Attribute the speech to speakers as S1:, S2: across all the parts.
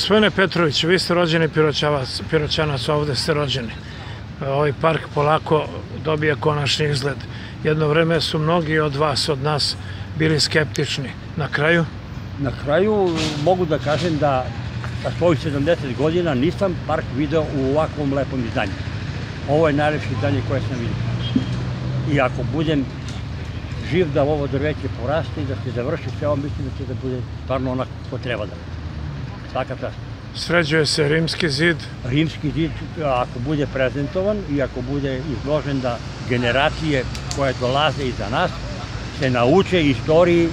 S1: Gospodine Petrović, vi ste rođeni Piroćanac, ovde ste rođeni. Ovaj park polako dobija konačni izgled. Jedno vreme su mnogi od vas, od nas, bili skeptični. Na kraju,
S2: Na kraju mogu da kažem da sa svojih 70 godina nisam park video u ovakvom lepom izdanju. Ovo je najlepše izdanje koje sam vidio. I ako budem živ da ovo drveće poraste i da se završi sve ovo, mislim da će da bude stvarno onako ko treba da bude. Svaka čast.
S1: sređuje se rimski zid,
S2: Rimski zid, ako bude prezentovan i ako bude izložen da generacije koje dolaze iza nas se nauče istoriji,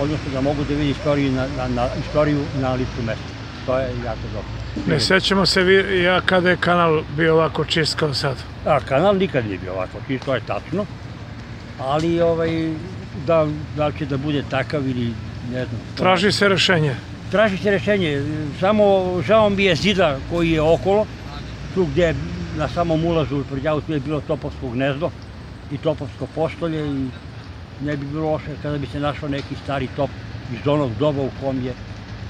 S2: odnosno da mogu da vidi istoriju na, na, na, istoriju na licu mesta. To je jako dobro.
S1: ne sećamo se vi, ja kada je kanal bio ovako čist kao sad.
S2: A kanal nikad nije bio ovako, čist, to je tačno. Ali ovaj, da, da li će da bude takav ili ne znam.
S1: Traži se rešenje.
S2: Traži se rešenje, samo žao mi je zida koji je okolo, tu gde je na samom ulazu u tvrđavu tu je bilo topovsko gnezdo i topovsko postolje i ne bi bilo loše kada bi se našao neki stari top iz onog doba u kom je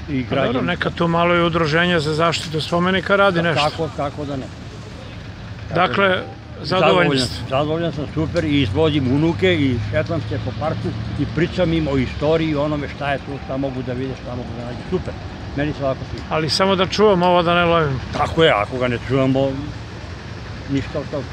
S2: i
S1: Pa dobro,
S2: građan.
S1: neka tu malo i udruženje za zaštitu spomenika radi nešto.
S2: Tako, tako da ne.
S1: Dakle, zadovoljni ste.
S2: sam, Zadovoljan sam, super, i izvodim unuke i šetam se po parku i pričam im o istoriji, onome šta je tu, šta mogu da vide, šta mogu da nađe. Super, meni se ovako sviđa.
S1: Ali samo da čuvam ovo da ne lovim.
S2: Tako je, ako ga ne čujemo, ništa od toga.